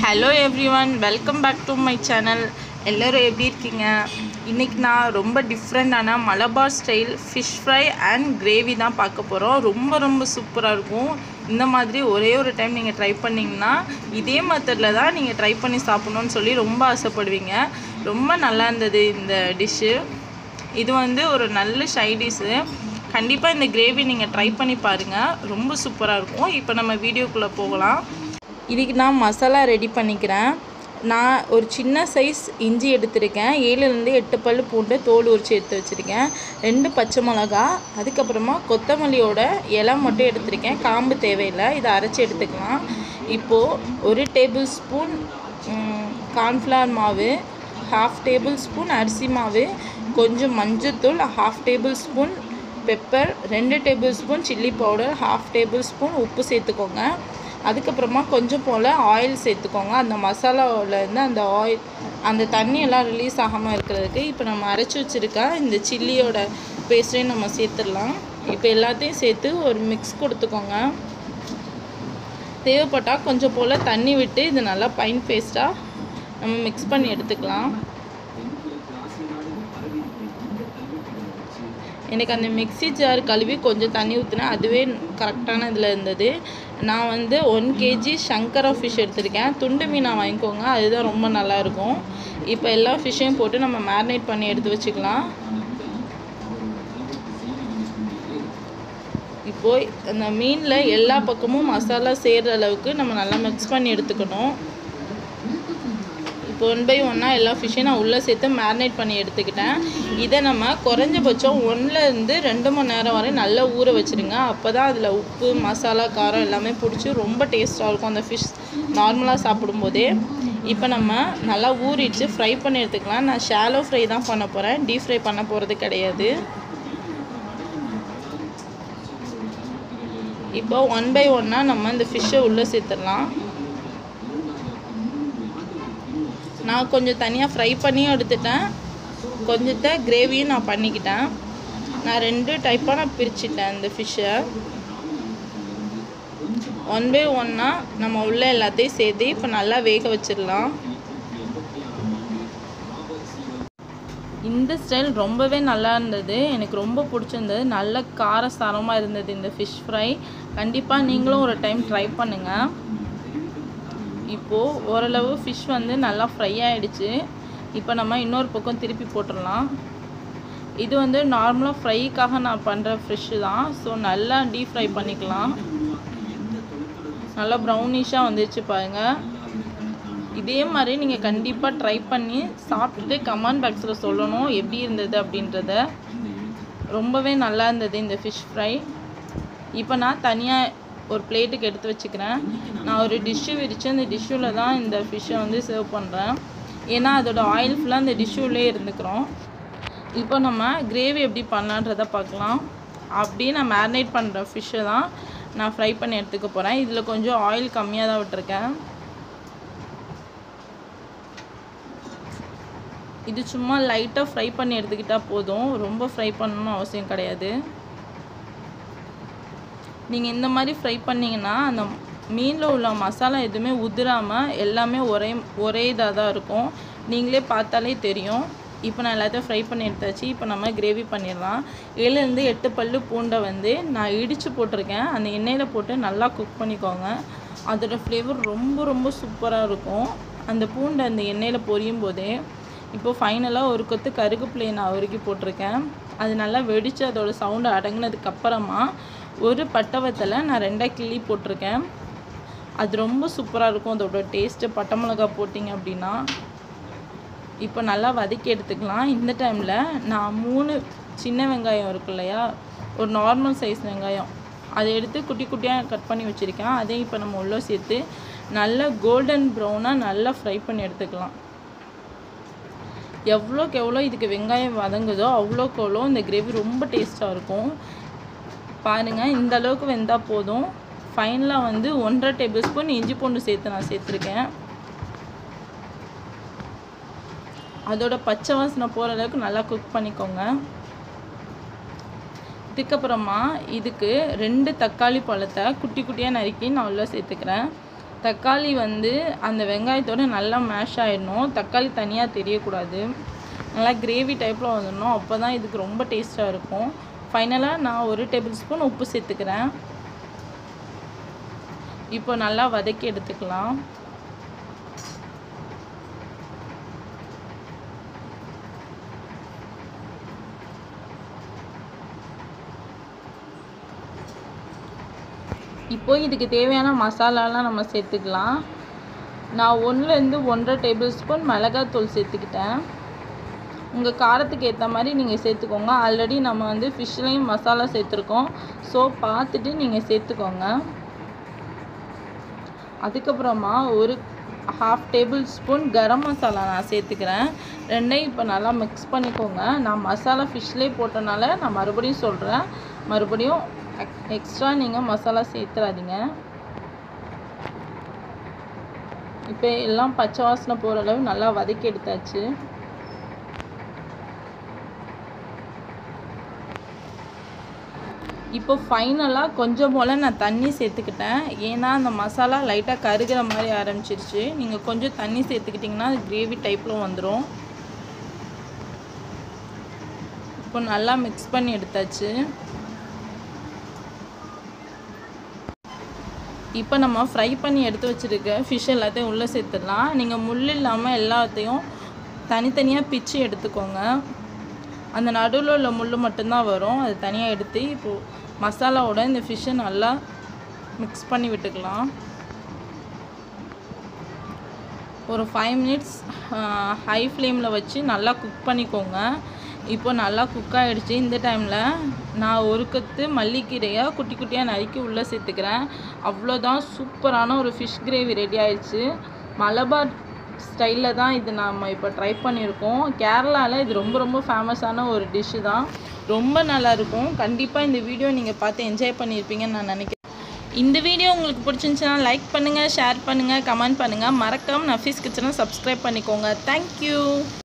Hello everyone welcome back to my channel எல்லோரும் எப்படி இருக்கீங்க? இன்றைக்கி நான் ரொம்ப டிஃப்ரெண்டான Malabar style fish fry and gravy தான் பார்க்க போகிறோம் ரொம்ப ரொம்ப சூப்பராக இருக்கும். இந்த மாதிரி ஒரே ஒரு டைம் நீங்கள் ட்ரை பண்ணிங்கன்னா இதே மெத்தடில் தான் நீங்கள் ட்ரை பண்ணி சாப்பிட்ணுன்னு சொல்லி ரொம்ப ஆசைப்படுவீங்க. ரொம்ப நல்லா இருந்தது இந்த டிஷ்ஷு இது வந்து ஒரு நல்ல சைடிஷ்ஷு கண்டிப்பாக இந்த கிரேவி நீங்கள் ட்ரை பண்ணி பாருங்கள் ரொம்ப சூப்பராக இருக்கும். இப்போ நம்ம வீடியோக்குள்ளே போகலாம். இதுக்கு நான் மசாலா ரெடி பண்ணிக்கிறேன். நான் ஒரு சின்ன சைஸ் இஞ்சி எடுத்திருக்கேன். ஏழுலேருந்து எட்டு பல் பூண்டு தோல் உரிச்சு எடுத்து வச்சுருக்கேன். ரெண்டு பச்சை மிளகா அதுக்கப்புறமா கொத்தமல்லியோட இலை மட்டும் எடுத்திருக்கேன். காம்பு தேவையில்லை இதை அரைச்சி எடுத்துக்கலாம். இப்போது ஒரு டேபிள் ஸ்பூன் கார்ன்ஃப்ளவர் மாவு ஹாஃப் டேபிள் ஸ்பூன் அரிசி மாவு கொஞ்சம் மஞ்சத்தூள் ஹாஃப் டேபிள் ஸ்பூன் பெப்பர் ரெண்டு tablespoon chilli powder half tablespoon உப்பு சேர்த்துக்கோங்க. அதுக்கப்புறமா கொஞ்சம் போல் ஆயில் சேர்த்துக்கோங்க. அந்த மசாலாவிலேருந்து அந்த ஆயில் அந்த தண்ணியெல்லாம் ரிலீஸ் ஆகாமல் இருக்கிறதுக்கு இப்போ நம்ம அரைச்சி வச்சுருக்க இந்த சில்லியோட பேஸ்ட்டையும் நம்ம சேர்த்துடலாம். இப்போ எல்லாத்தையும் சேர்த்து ஒரு மிக்ஸ் கொடுத்துக்கோங்க. தேவைப்பட்டால் கொஞ்சம் போல் தண்ணி விட்டு இது நல்லா பைன் பேஸ்ட்டாக நம்ம மிக்ஸ் பண்ணி எடுத்துக்கலாம். எனக்கு அந்த மிக்ஸி ஜார் கழுவி கொஞ்சம் தண்ணி ஊற்றினா அதுவே கரெக்டான இதில் இருந்தது. நான் வந்து ஒன் கேஜி சங்கரா ஃபிஷ் எடுத்திருக்கேன். துண்டு மீனாக வாங்கிக்கோங்க அதுதான் ரொம்ப நல்லாயிருக்கும். இப்போ எல்லா ஃபிஷ்ஷையும் போட்டு நம்ம மேரினேட் பண்ணி எடுத்து வச்சுக்கலாம். இப்போது அந்த மீனில் எல்லா பக்கமும் மசாலா சேர்கிற அளவுக்கு நம்ம நல்லா மிக்ஸ் பண்ணி எடுத்துக்கணும். ஒன் பை ஒன்னாக எல்லா ஃபிஷ்ஷையும் நான் உள்ளே சேர்த்து மேரினேட் பண்ணி எடுத்துக்கிட்டேன். இதை நம்ம குறைஞ்சபட்சம் ஒன்றுலேருந்து ரெண்டு மணி நேரம் வரை நல்லா ஊற வச்சுருங்க. அப்போ தான் அதில் உப்பு மசாலா காரம் எல்லாமே பிடிச்சி ரொம்ப டேஸ்ட்டாக இருக்கும் அந்த ஃபிஷ் நார்மலாக சாப்பிடும்போதே. இப்போ நம்ம நல்லா ஊறிச்சு ஃப்ரை பண்ணி எடுத்துக்கலாம். நான் ஷாலோ ஃப்ரை தான் பண்ண போகிறேன் டீப் ஃப்ரை பண்ண போகிறது கிடையாது. இப்போ ஒன் பை ஒன்னாக நம்ம இந்த ஃபிஷ்ஷை உள்ளே சேர்த்துடலாம். நான் கொஞ்சம் தனியாக ஃப்ரை பண்ணியும் எடுத்துட்டேன். கொஞ்சத்தை கிரேவியும் நான் பண்ணிக்கிட்டேன். நான் ரெண்டு டைப்பாக நான் பிரிச்சுட்டேன் இந்த ஃபிஷ்ஷை ஒன் பை ஒன்னாக நம்ம உள்ள எல்லாத்தையும் சேர்த்து இப்போ நல்லா வேக வச்சிடலாம். இந்த ஸ்டைல் ரொம்பவே நல்லா இருந்தது. எனக்கு ரொம்ப பிடிச்சிருந்தது. நல்ல காரசாரமாக இருந்தது இந்த ஃபிஷ் ஃப்ரை கண்டிப்பாக நீங்களும் ஒரு டைம் ட்ரை பண்ணுங்கள் இப்போது ஓரளவு ஃபிஷ் வந்து நல்லா ஃப்ரை ஆகிடுச்சு இப்போ நம்ம இன்னொரு பக்கம் திருப்பி போட்டுடலாம். இது வந்து நார்மலாக ஃப்ரைக்காக நான் பண்ணுற ஃபிஷ்ஷு தான். ஸோ நல்லா டீப் ஃப்ரை பண்ணிக்கலாம். நல்லா ப்ரௌனிஷாக வந்துருச்சு பாருங்கள் இதே மாதிரி நீங்கள் கண்டிப்பாக ட்ரை பண்ணி சாப்பிட்டுட்டு கமெண்ட் பாக்ஸில் சொல்லணும் எப்படி இருந்தது அப்படின்றத. ரொம்பவே நல்லா இருந்தது இந்த ஃபிஷ் ஃப்ரை இப்போ நான் தனியாக ஒரு பிளேட்டுக்கு எடுத்து வச்சுக்கிறேன். நான் ஒரு டிஷ்ஷு விரித்து அந்த டிஷ்ஷூவில் தான் இந்த ஃபிஷ்ஷை வந்து சர்வ் பண்ணுறேன் ஏன்னா அதோடய ஆயில் ஃபுல்லாக அந்த டிஷ்ஷூலே இருந்துக்கிறோம். இப்போ நம்ம கிரேவி எப்படி பண்ணலான்றதை பார்க்கலாம். அப்படியே நான் மேரினேட் பண்ணுற ஃபிஷ்ஷை தான் நான் ஃப்ரை பண்ணி எடுத்துக்க போகிறேன் இதில் கொஞ்சம் ஆயில் கம்மியாக தான் விட்டுருக்கேன். இது சும்மா லைட்டாக ஃப்ரை பண்ணி எடுத்துக்கிட்டால் போதும். ரொம்ப ஃப்ரை பண்ணணும்னு அவசியம் கிடையாது. நீங்கள் இந்த மாதிரி ஃப்ரை பண்ணிங்கன்னா அந்த மீனில் உள்ள மசாலா எதுவுமே உதிராமல் எல்லாமே ஒரே ஒரே இதாக தான் இருக்கும். நீங்களே பார்த்தாலே தெரியும். இப்போ நான் எல்லாத்தையும் ஃப்ரை பண்ணி எடுத்தாச்சு. இப்போ நம்ம கிரேவி பண்ணிடலாம். ஏழுலேருந்து எட்டு பல்லு பூண்டை வந்து நான் இடித்து போட்டிருக்கேன். அந்த எண்ணெயில் போட்டு நல்லா குக் பண்ணிக்கோங்க. அதோடய ஃப்ளேவர் ரொம்ப ரொம்ப சூப்பராக இருக்கும். அந்த பூண்டை அந்த எண்ணெயில் பொரியும் போதே இப்போது ஃபைனலாக ஒரு கொத்து கருகுப்பிள்ளையை நான் உருக்கி போட்டிருக்கேன். அது நல்லா வெடித்து அதோடய சவுண்டு அடங்கினதுக்கப்புறமா ஒரு பட்டவத்தில் நான் ரெண்டாக கிள்ளி போட்டிருக்கேன். அது ரொம்ப சூப்பராக இருக்கும். அதோட டேஸ்ட்டு பட்டை மிளகா போட்டிங்க அப்படின்னா. இப்போ நல்லா வதக்கி எடுத்துக்கலாம். இந்த டைமில் நான் மூணு சின்ன வெங்காயம் இருக்கு இல்லையா? ஒரு நார்மல் சைஸ் வெங்காயம். அதை எடுத்து குட்டி குட்டியாக கட் பண்ணி வச்சுருக்கேன். அதையும் இப்போ நம்ம உள்ளே சேர்த்து நல்லா கோல்டன் ப்ரௌனாக நல்லா ஃப்ரை பண்ணி எடுத்துக்கலாம். எவ்வளோக்கு எவ்வளோ இதுக்கு வெங்காயம் வதங்குதோ அவ்வளோக்கு அவ்வளோ இந்த கிரேவி ரொம்ப டேஸ்ட்டாக இருக்கும். பாருங்கள் இந்த அளவுக்கு வெந்தால் போதும். ஃபைனலாக வந்து ஒன்றரை டேபிள் ஸ்பூன் இஞ்சி பூண்டு சேர்த்து நான் சேர்த்துருக்கேன். அதோட பச்சை வாசனை போகிற அளவுக்கு நல்லா குக் பண்ணிக்கோங்க. இதுக்கப்புறமா இதுக்கு ரெண்டு தக்காளி பழத்தை குட்டி குட்டியாக நறுக்கி நான் உள்ளே சேர்த்துக்கிறேன். தக்காளி வந்து அந்த வெங்காயத்தோட நல்லா மேஷ் ஆகிடணும் தக்காளி தனியாக தெரியக்கூடாது. நல்லா கிரேவி டைப்பில் வந்துடணும் அப்போ தான் இதுக்கு ரொம்ப டேஸ்ட்டாக இருக்கும். ஃபைனலாக நான் ஒரு டேபிள் ஸ்பூன் உப்பு சேர்த்துக்கிறேன். இப்போ நல்லா வதக்கி எடுத்துக்கலாம். இப்போ இதுக்கு தேவையான மசாலாலாம் நம்ம சேர்த்துக்கலாம். நான் ஒன்றுலேருந்து ஒன்றரை டேபிள் ஸ்பூன் மிளகாத்தூள் சேர்த்துக்கிட்டேன். உங்கள் காரத்துக்கு ஏற்ற மாதிரி நீங்கள் சேர்த்துக்கோங்க. ஆல்ரெடி நம்ம வந்து ஃபிஷ்லேயும் மசாலா சேர்த்துருக்கோம். ஸோ பார்த்துட்டு நீங்கள் சேர்த்துக்கோங்க. அதுக்கப்புறமா ஒரு half tablespoon garam masala நான் சேர்த்துக்கிறேன். ரெண்டையும் இப்போ நல்லா மிக்ஸ் பண்ணிக்கோங்க. நான் மசாலா ஃபிஷ்லேயே போட்டனால நான் மறுபடியும் சொல்கிறேன் மறுபடியும் எக்ஸ்ட்ரா நீங்கள் மசாலா சேர்த்துறாதீங்க. இப்போ எல்லாம் பச்சை வாசனை போகிற அளவு நல்லா வதக்கி எடுத்தாச்சு. இப்போ ஃபைனலாக கொஞ்சம் போல் நான் தண்ணி சேர்த்துக்கிட்டேன். ஏன்னா அந்த மசாலா லைட்டாக கருகிற மாதிரி ஆரம்பிச்சிருச்சு. நீங்கள் கொஞ்சம் தண்ணி சேர்த்துக்கிட்டிங்கன்னா அது கிரேவி டைப்பில் வந்துடும் இப்போ நல்லா மிக்ஸ் பண்ணி எடுத்தாச்சு. இப்போ நம்ம ஃப்ரை பண்ணி எடுத்து வச்சுருக்க ஃபிஷ் எல்லாத்தையும் உள்ளே சேர்த்துடலாம். நீங்கள் முள் இல்லாமல் எல்லாத்தையும் தனித்தனியாக பிச்சு எடுத்துக்கோங்க. அந்த நடுவில் உள்ள முள் மட்டும்தான் வரும். அது தனியாக எடுத்து இப்போது மசாலாவோட இந்த ஃபிஷ்ஷை நல்லா மிக்ஸ் பண்ணி விட்டுக்கலாம். ஒரு ஃபைவ் மினிட்ஸ் ஹை ஃப்ளேமில் வச்சு நல்லா குக் பண்ணிக்கோங்க. இப்போ நல்லா குக் ஆகிடுச்சு இந்த டைமில் நான் ஒரு கத்து மல்லிக்கீரையை குட்டி குட்டியாக நறுக்கி உள்ளே சேர்த்துக்கிறேன். அவ்வளோதான் சூப்பரான ஒரு ஃபிஷ் கிரேவி ரெடி ஆயிடுச்சு. மலபார் ஸ்டைலில் தான் இது நம்ம இப்போ ட்ரை பண்ணியிருக்கோம். கேரளாவில் இது ரொம்ப ரொம்ப ஃபேமஸான ஒரு டிஷ்ஷு தான். ரொம்ப நல்லாயிருக்கும். கண்டிப்பாக இந்த வீடியோ நீங்கள் பார்த்து என்ஜாய் பண்ணியிருப்பீங்கன்னு நான் நினைக்கிறேன். இந்த வீடியோ உங்களுக்கு பிடிச்சிருந்துச்சுன்னா லைக் பண்ணுங்கள் ஷேர் பண்ணுங்கள் கமெண்ட் பண்ணுங்கள் மறக்காமல் நஃபீஸ் கிச்சனை சப்ஸ்கிரைப் பண்ணிக்கோங்க. தேங்க்யூ